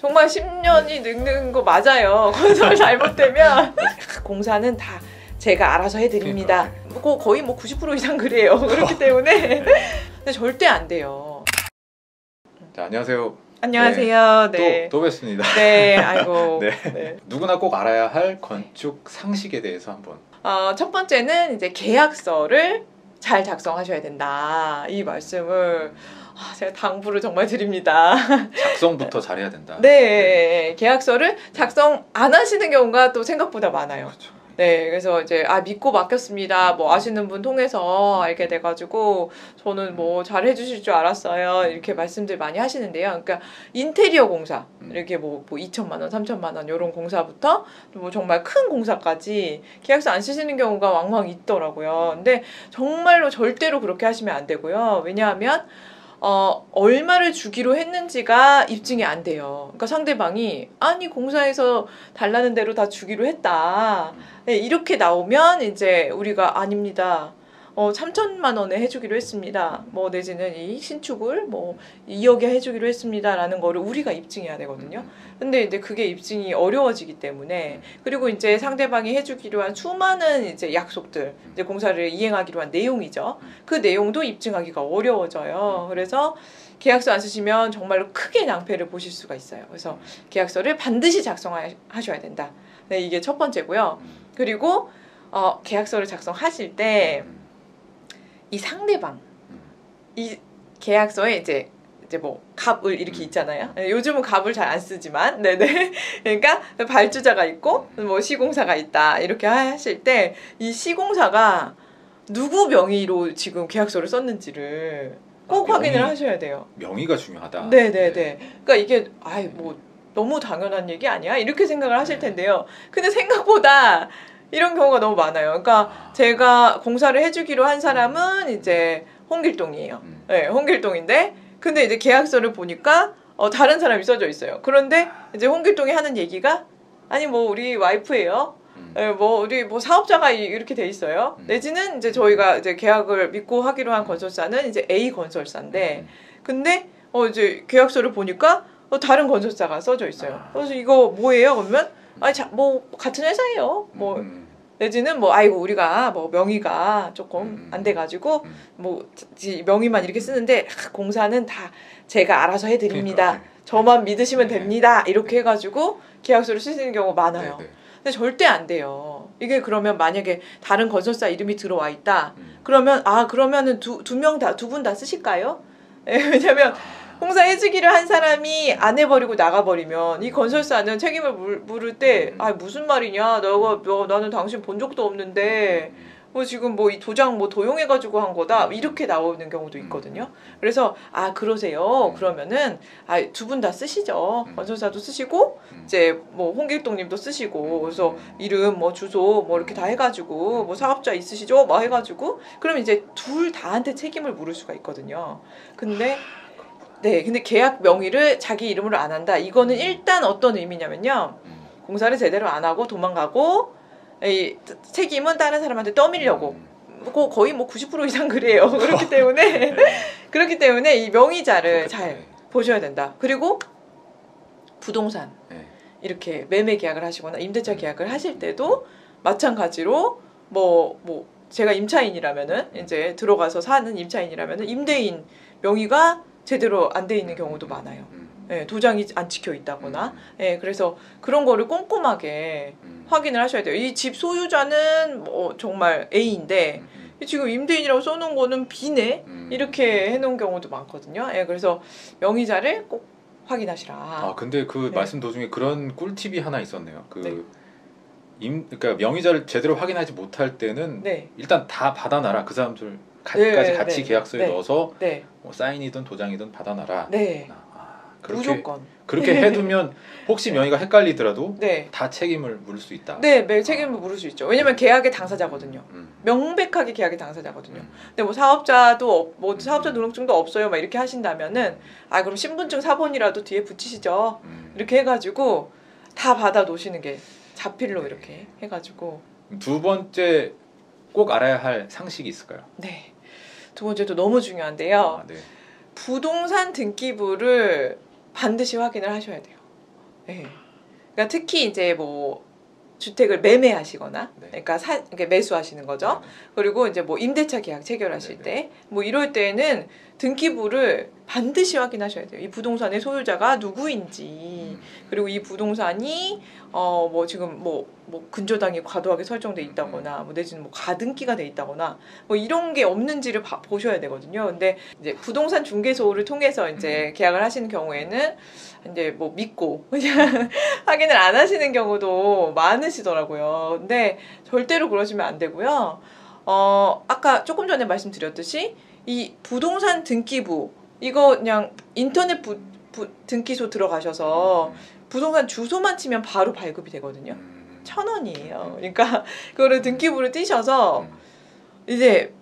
정말 10년이 늙는 거 맞아요. 건설 잘못되면 공사는 다 제가 알아서 해드립니다. 뭐 거의 뭐 90% 이상 그래요. 그렇기 때문에 근데 절대 안 돼요. 자, 안녕하세요. 안녕하세요. 네. 또, 또 뵙습니다. 네, 아이고. 네. 네. 누구나 꼭 알아야 할 건축 상식에 대해서 한번. 어, 첫 번째는 이제 계약서를 잘 작성하셔야 된다. 이 말씀을 아, 제가 당부를 정말 드립니다. 작성부터 잘해야 된다. 네, 계약서를 작성 안 하시는 경우가 또 생각보다 많아요. 그렇죠. 네, 그래서 이제 아 믿고 맡겼습니다. 뭐 아시는 분 통해서 알게 돼가지고 저는 뭐 잘 해주실 줄 알았어요. 이렇게 말씀들 많이 하시는데요. 그러니까 인테리어 공사 음. 이렇게 뭐, 뭐 2천만 원, 3천만 원 이런 공사부터 뭐 정말 큰 공사까지 계약서 안 쓰시는 경우가 왕왕 있더라고요. 근데 정말로 절대로 그렇게 하시면 안 되고요. 왜냐하면 어, 얼마를 주기로 했는지가 입증이 안 돼요. 그러니까 상대방이 아니 공사에서 달라는 대로 다 주기로 했다. 네, 이렇게 나오면 이제 우리가 아닙니다. 어, 3천만 원에 해주기로 했습니다. 뭐 내지는 이 신축을 뭐 2억에 해주기로 했습니다라는 거를 우리가 입증해야 되거든요. 근데 이제 그게 입증이 어려워지기 때문에 그리고 이제 상대방이 해주기로 한 수많은 이제 약속들 이제 공사를 이행하기로 한 내용이죠. 그 내용도 입증하기가 어려워져요. 그래서 계약서 안 쓰시면 정말로 크게 낭패를 보실 수가 있어요. 그래서 계약서를 반드시 작성하셔야 된다. 네, 이게 첫 번째고요. 그리고 어, 계약서를 작성하실 때 이 상대방 이 계약서에 이제 이제 뭐 갑을 이렇게 있잖아요. 네, 요즘은 갑을 잘 안 쓰지만, 네네. 그러니까 발주자가 있고 뭐 시공사가 있다 이렇게 하실 때 이 시공사가 누구 명의로 지금 계약서를 썼는지를 꼭 아, 확인을 명의? 하셔야 돼요. 명의가 중요하다. 네네네. 그러니까 이게 아이 뭐 너무 당연한 얘기 아니야? 이렇게 생각을 하실 텐데요. 근데 생각보다 이런 경우가 너무 많아요. 그러니까 아, 제가 공사를 해주기로 한 사람은 이제 홍길동이에요. 음. 네, 홍길동인데 근데 이제 계약서를 보니까 어, 다른 사람이 써져 있어요. 그런데 이제 홍길동이 하는 얘기가 아니 뭐 우리 와이프예요. 음. 예, 뭐 우리 뭐 사업자가 이- 이렇게 돼 있어요. 음. 내지는 이제 저희가 이제 계약을 믿고 하기로 한 건설사는 이제 A 건설사인데 음. 근데 어 이제 계약서를 보니까 어, 다른 건설사가 써져 있어요. 아. 그래서 이거 뭐예요? 그러면 아니 자, 뭐 같은 회사예요. 뭐 음. 내지는 뭐 아이고 우리가 뭐 명의가 조금 음. 안 돼가지고 음. 뭐 지- 명의만 이렇게 쓰는데 아, 공사는 다 제가 알아서 해드립니다. 그러니까. 저만 믿으시면 네. 됩니다. 이렇게 해가지고 계약서를 쓰시는 경우가 많아요. 네, 네. 근데 절대 안 돼요. 이게 그러면 만약에 다른 건설사 이름이 들어와 있다. 음. 그러면 아 그러면은 두 두 명 다 두 분다 쓰실까요? 예, 왜냐면 아, 공사 해주기를 한 사람이 안 해버리고 나가버리면 이 건설사는 책임을 물, 물을 때, 아 무슨 말이냐, 너가 너, 나는 당신 본 적도 없는데 뭐 지금 뭐 이 도장 뭐 도용해가지고 한 거다 이렇게 나오는 경우도 있거든요. 그래서 아 그러세요. 그러면은 아 두 분 다 쓰시죠. 음. 건설사도 쓰시고 음. 이제 뭐 홍길동 님도 쓰시고 그래서 이름 뭐 주소 뭐 이렇게 다 해가지고 뭐 사업자 있으시죠? 뭐 해가지고 그럼 이제 둘 다한테 책임을 물을 수가 있거든요. 근데 네, 근데 계약 명의를 자기 이름으로 안 한다. 이거는 일단 어떤 의미냐면요. 음. 공사를 제대로 안 하고 도망가고 이 책임은 다른 사람한테 떠밀려고 음. 뭐 거의 뭐 90% 이상 그래요. 그렇기 때문에 그렇기 때문에 이 명의자를. 잘 보셔야 된다. 그리고 부동산 네. 이렇게 매매 계약을 하시거나 임대차 계약을 하실 때도 마찬가지로 뭐뭐 제가 임차인이라면은 이제 들어가서 사는 임차인이라면은 임대인 명의가 제대로 안 돼 있는 경우도 많아요. 음. 예, 도장이 안 찍혀 있다거나, 음. 예, 그래서 그런 거를 꼼꼼하게 음. 확인을 하셔야 돼요. 이 집 소유자는 뭐 정말 A인데 음. 지금 임대인이라고 써놓은 거는 B네 음. 이렇게 해놓은 경우도 많거든요. 예, 그래서 명의자를 꼭 확인하시라. 아 근데 그 네. 말씀 도중에 그런 꿀팁이 하나 있었네요. 그 네. 임, 그러니까 명의자를 제대로 확인하지 못할 때는 네, 일단 다 받아놔라. 그 사람들 까지 네, 같이 네, 계약서에 네. 넣어서 네, 뭐 사인이든 도장이든 받아놔라. 네, 아, 그렇게 무조건. 그렇게 해두면 혹시 명의가 헷갈리더라도 네, 다 책임을 물을 수 있다. 네, 매 책임을 물을 수 있죠. 왜냐면 계약의 당사자거든요. 음. 명백하게 계약의 당사자거든요. 음. 근데 뭐 사업자도 없- 뭐 사업자 등록증도 없어요. 막 이렇게 하신다면은 아 그럼 신분증 사본이라도 뒤에 붙이시죠. 음. 이렇게 해가지고 다 받아 놓으시는 게 자필로 이렇게 해가지고 두 번째 꼭 알아야 할 상식이 있을까요? 네. 두 번째도 너무 중요한데요. 아, 네. 부동산 등기부를 반드시 확인을 하셔야 돼요. 예. 그러니까 특히 이제 뭐 주택을 매매하시거나 네. 그러니까 사 매수하시는 거죠. 그리고 이제 뭐 임대차 계약 체결하실 네네. 때뭐 이럴 때는 등기부를 반드시 확인하셔야 돼요. 이 부동산의 소유자가 누구인지 음. 그리고 이 부동산이 어 뭐 지금 뭐뭐 근저당이 과도하게 설정돼 있다거나 뭐 내지는 뭐 가등기가 돼 있다거나 뭐 이런 게 없는지를 봐- 보셔야 되거든요. 근데 이제 부동산 중개소를 통해서 이제 계약을 하시는 경우에는 이제 뭐 믿고 그냥 확인을 안 하시는 경우도 많으시더라고요. 근데 절대로 그러시면 안 되고요. 어 아까 조금 전에 말씀드렸듯이 이 부동산 등기부 이거 그냥 인터넷 부, 부- 등기소 들어가셔서 부동산 주소만 치면 바로 발급이 되거든요. 음. 천 원이에요. 그러니까 그거를 등기부를 띄셔서 음. 이제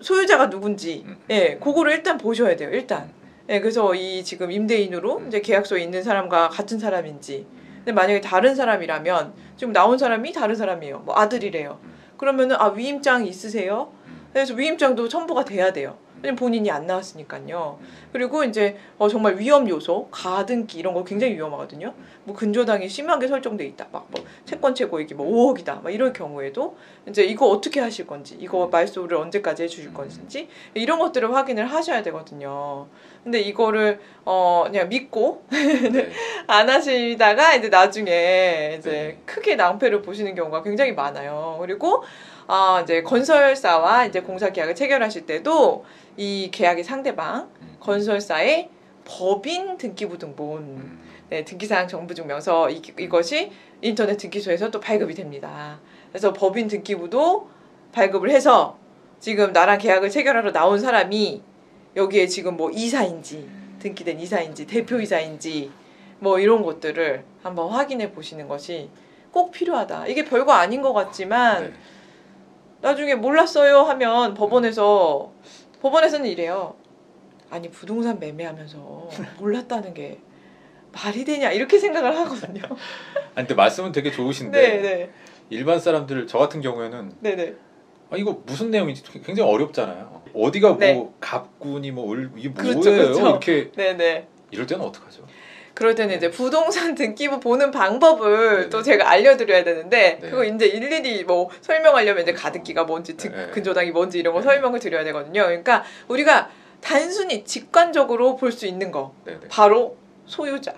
소유자가 누군지 음. 예, 그거를 일단 보셔야 돼요. 일단. 예, 그래서 이 지금 임대인으로 음. 이제 계약서에 있는 사람과 같은 사람인지. 근데 만약에 다른 사람이라면 지금 나온 사람이 다른 사람이에요. 뭐 아들이래요. 음. 그러면은 아 위임장 있으세요? 음. 그래서 위임장도 첨부가 돼야 돼요. 왜냐면 본인이 안 나왔으니까요. 음. 그리고 이제 어, 정말 위험 요소, 가등기 이런 거 굉장히 위험하거든요. 뭐 근저당이 심하게 설정돼 있다. 막 뭐 채권 최고액이 뭐 5억이다. 막 이럴 경우에도 이제 이거 어떻게 하실 건지, 이거 말소를 언제까지 해주실 건지 이런 것들을 확인을 하셔야 되거든요. 근데 이거를 어 그냥 믿고 네. 안 하시다가 이제 나중에 이제 네. 크게 낭패를 보시는 경우가 굉장히 많아요. 그리고 아 이제 건설사와 이제 공사 계약을 체결하실 때도 이 계약의 상대방 음. 건설사의 법인 등기부 등본 음. 네, 등기사항 정부 증명서 이, 이것이 인터넷 등기소에서 또 발급이 됩니다. 그래서 법인 등기부도 발급을 해서 지금 나랑 계약을 체결하러 나온 사람이 여기에 지금 뭐 이사인지 등기된 이사인지 대표이사인지 뭐 이런 것들을 한번 확인해 보시는 것이 꼭 필요하다. 이게 별거 아닌 것 같지만 네. 나중에 몰랐어요 하면 법원에서 법원에서는 이래요. 아니 부동산 매매하면서 몰랐다는 게 말이 되냐 이렇게 생각을 하거든요. 아니 근데 말씀은 되게 좋으신데 네, 네, 일반 사람들 저 같은 경우에는 네, 네. 아 이거 무슨 내용인지 굉장히 어렵잖아요. 어디가 뭐 네. 갑군이 뭐 을, 이게 그렇죠, 뭐예요? 그렇죠. 이렇게 네, 네. 이럴 때는 어떡하죠? 그럴 때는 이제 부동산 등기부 보는 방법을 네, 또 네. 제가 알려드려야 되는데 네. 그거 이제 일일이 뭐 설명하려면 이제 가등기가 뭔지 등, 네. 근저당이 뭔지 이런 거 네. 설명을 드려야 되거든요. 그러니까 우리가 단순히 직관적으로 볼 수 있는 거. 바로 소유자.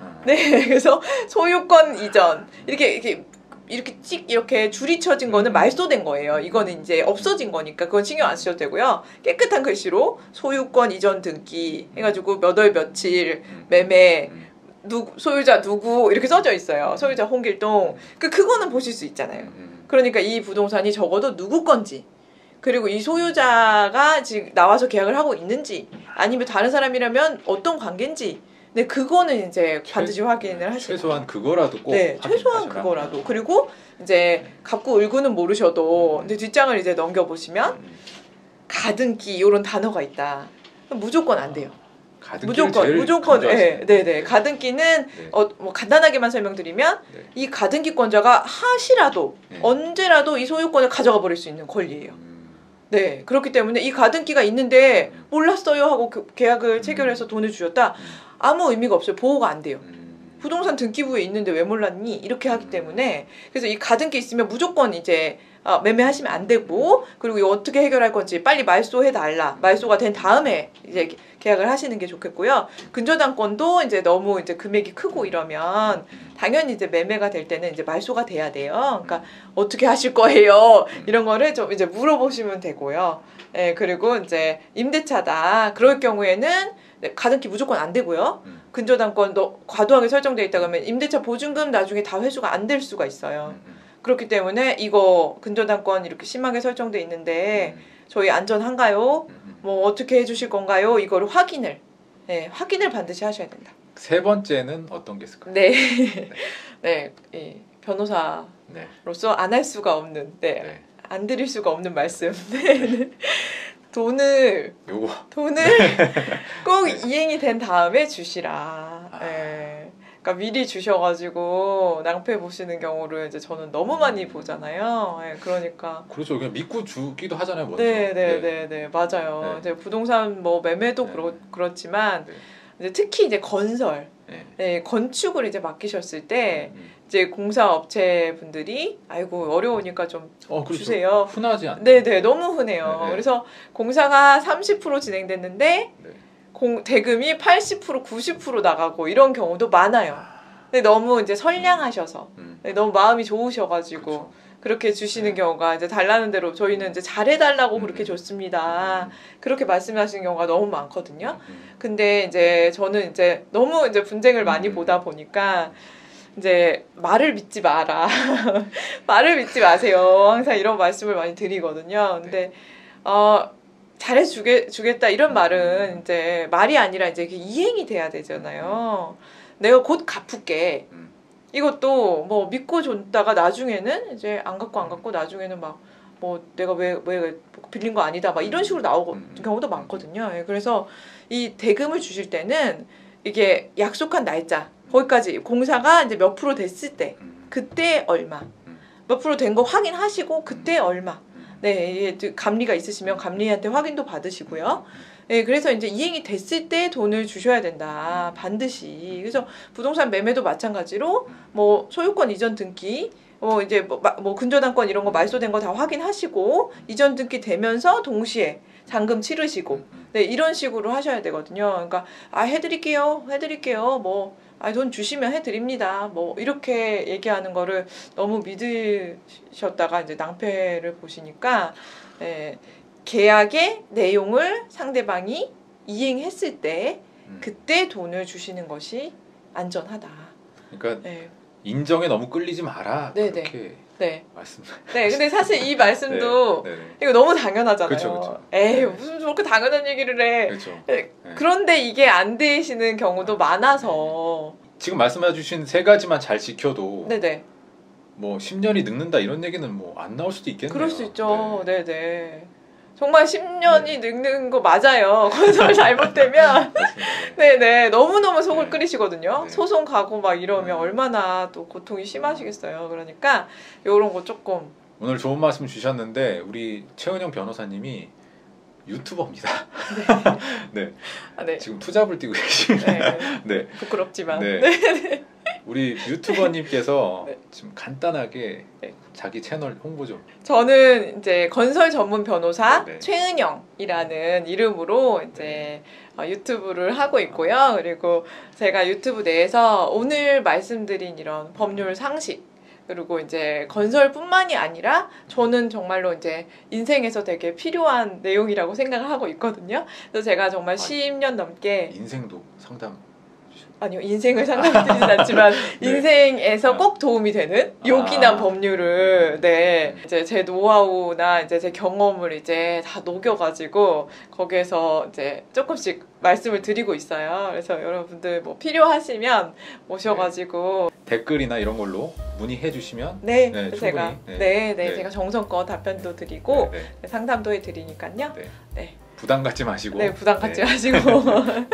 음. 네, 그래서 소유권 이전 이렇게 이렇게 이렇게 찍 이렇게 줄이 쳐진 거는 음. 말소된 거예요. 이거는 이제 없어진 거니까 그건 신경 안 쓰셔도 되고요. 깨끗한 글씨로 소유권 이전 등기 해가지고 몇 월 며칠 음. 매매 음. 누구 소유자 누구 이렇게 써져 있어요. 소유자 홍길동 그 그거는 보실 수 있잖아요. 음. 그러니까 이 부동산이 적어도 누구 건지 그리고 이 소유자가 지금 나와서 계약을 하고 있는지 아니면 다른 사람이라면 어떤 관계인지 네 그거는 이제 최- 반드시 확인을 하시고 최소한 그거라도 꼭 네 최소한. 그거라도 그리고 이제 갑구 을구는 모르셔도 근데 뒷장을 이제 넘겨 보시면 음. 가등기 이런 단어가 있다 무조건 안 돼요 가등기를 무조건 무조건. 네, 네, 네. 가등기는 네. 어, 뭐 간단하게만 설명드리면 네. 이 가등기권자가 하시라도 네. 언제라도 이 소유권을 가져가 버릴 수 있는 권리예요. 음. 네, 그렇기 때문에 이 가등기가 있는데 음. 몰랐어요 하고 그 계약을 체결해서 돈을 주셨다 음. 아무 의미가 없어요. 보호가 안 돼요. 음. 부동산 등기부에 있는데 왜 몰랐니? 이렇게 하기 음. 때문에 그래서 이 가등기 있으면 무조건 이제 어, 매매하시면 안 되고 그리고 어떻게 해결할 건지 빨리 말소해 달라. 말소가 된 다음에 이제 계약을 하시는 게 좋겠고요. 근저당권도 이제 너무 이제 금액이 크고 이러면 당연히 이제 매매가 될 때는 이제 말소가 돼야 돼요. 그러니까 어떻게 하실 거예요? 이런 거를 좀 이제 물어보시면 되고요. 예, 그리고 이제 임대차다. 그럴 경우에는 네, 가등기 무조건 안 되고요. 음. 근저당권 너 과도하게 설정돼 있다 그러면 임대차 보증금 나중에 다 회수가 안 될 수가 있어요. 그렇기 때문에 이거 근저당권 이렇게 심하게 설정돼 있는데 음. 저희 안전한가요? 음. 음. 뭐 어떻게 해주실 건가요? 이거를 확인을 예, 확인을 반드시 하셔야 된다. 세 번째는 어떤 게 있을까요? 네, 네, 이 변호사로서 네. 안할 수가 없는, 네, 네. 안 드릴 수가 없는 말씀. 네. 돈을 요거 돈을 꼭 네. 이행이 된 다음에 주시라. 아. 예. 그러니까 미리 주셔가지고 낭패 보시는 경우를 이제 저는 너무 많이 음. 보잖아요. 예, 그러니까. 그렇죠. 그냥 믿고 주기도 하잖아요. 먼저. 네, 네, 네, 네, 맞아요. 네. 이제 부동산 뭐 매매도 네. 그렇, 그렇지만 네. 이제 특히 이제 건설, 네. 네, 건축을 이제 맡기셨을 때 음. 이제 공사 업체 분들이 아이고 어려우니까 좀 어, 그렇죠. 주세요. 흔하지 않. 네네 너무 흔해요. 네, 네. 그래서 공사가 30% 진행됐는데 네. 공 대금이 80% 90% 나가고 이런 경우도 많아요. 근데 너무 이제 선량하셔서 음. 네, 너무 마음이 좋으셔가지고 그렇죠. 그렇게 주시는 네. 경우가 이제 달라는 대로 저희는 이제 잘해달라고 음. 그렇게 줬습니다. 그렇게 말씀하시는 경우가 너무 많거든요. 음. 근데 이제 저는 이제 너무 이제 분쟁을 많이 음. 보다 보니까 이제 말을 믿지 마라. 말을 믿지 마세요. 항상 이런 말씀을 많이 드리거든요. 근데 어 잘해 주게 주겠다 이런 말은 이제 말이 아니라 이제 이행이 돼야 되잖아요. 내가 곧 갚을게. 음. 이것도 뭐 믿고 줬다가 나중에는 이제 안 갚고 안 갚고 나중에는 막 뭐 내가 왜왜 빌린 거 아니다 막 이런 식으로 나오고 음. 경우도 많거든요. 예, 그래서 이 대금을 주실 때는 이게 약속한 날짜 거기까지 공사가 이제 몇 프로 됐을 때 음. 그때 얼마 음. 몇 프로 된 거 확인하시고 그때 얼마 음. 네또 감리가 있으시면 감리한테 확인도 받으시고요. 네, 그래서 이제 이행이 됐을 때 돈을 주셔야 된다. 반드시. 그래서 부동산 매매도 마찬가지로 뭐 소유권 이전 등기 뭐 이제 뭐, 마- 뭐 근저당권 이런 거 말소된 거 다 확인하시고 이전 등기 되면서 동시에 잔금 치르시고 음. 네 이런 식으로 하셔야 되거든요. 그러니까 아 해드릴게요, 해드릴게요. 뭐 아 돈 주시면 해드립니다. 뭐 이렇게 얘기하는 거를 너무 믿으셨다가 이제 낭패를 보시니까 예, 계약의 내용을 상대방이 이행했을 때 음. 그때 돈을 주시는 것이 안전하다. 그러니까 네, 인정에 너무 끌리지 마라. 네, 그렇게 네, 말씀. 네. 근데 사실 이 말씀도 네, 네, 네. 이거 너무 당연하잖아요. 그쵸, 그쵸. 에이 네. 무슨 저렇게 당연한 얘기를 해. 네, 네. 그런데 이게 안 되시는 경우도 많아서. 지금 말씀해주신 세 가지만 잘 지켜도 네네. 뭐 10년이 늙는다 이런 얘기는 뭐 안 나올 수도 있겠네요. 그럴 수 있죠. 네 네. 정말 10년이 늙는 거 맞아요. 건설 잘못되면. 네네. 너무너무 속을 네. 끓이시거든요. 네. 소송 가고 막 이러면 네. 얼마나 또 고통이 심하시겠어요. 그러니까 요런 거 조금. 오늘 좋은 말씀 주셨는데 우리 최은영 변호사님이 유튜버입니다. 네. 아, 네. 지금 투잡을 뛰고 계십니다. 네. 네. 부끄럽지만. 네. 우리 유튜버님께서 네. 지금 간단하게 네. 자기 채널 홍보 좀. 저는 이제 건설 전문 변호사 네, 네. 최은영이라는 이름으로 이제 어, 유튜브를 하고 있고요. 그리고 제가 유튜브 내에서 오늘 말씀드린 이런 법률 상식 그리고 이제 건설뿐만이 아니라 저는 정말로 이제 인생에서 되게 필요한 내용이라고 생각을 하고 있거든요. 그래서 제가 정말 아, 10년 넘게 인생도 상담. 아니요 인생을 상담드리진 않지만 네. 인생에서 아. 꼭 도움이 되는 요긴한 아. 법률을 네 이제 제 노하우나 이제 제 경험을 이제 다 녹여가지고 거기에서 이제 조금씩 말씀을 드리고 있어요. 그래서 여러분들 뭐 필요하시면 오셔가지고 댓글이나 이런 걸로 문의해 주시면 네, 네, 제가 충분히, 네. 네, 네, 네. 제가 정성껏 답변도 드리고 네, 네. 상담도 해드리니까요. 네. 네, 부담 갖지 마시고. 네 부담 갖지 네. 마시고 네.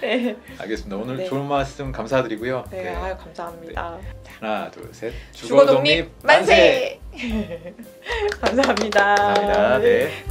네, 알겠습니다. 오늘 네. 좋은 말씀 감사드리고요. 네, 아유 감사합니다. 하나, 둘, 셋. 주거 독립 만세! 감사합니다. 감사합니다. 네.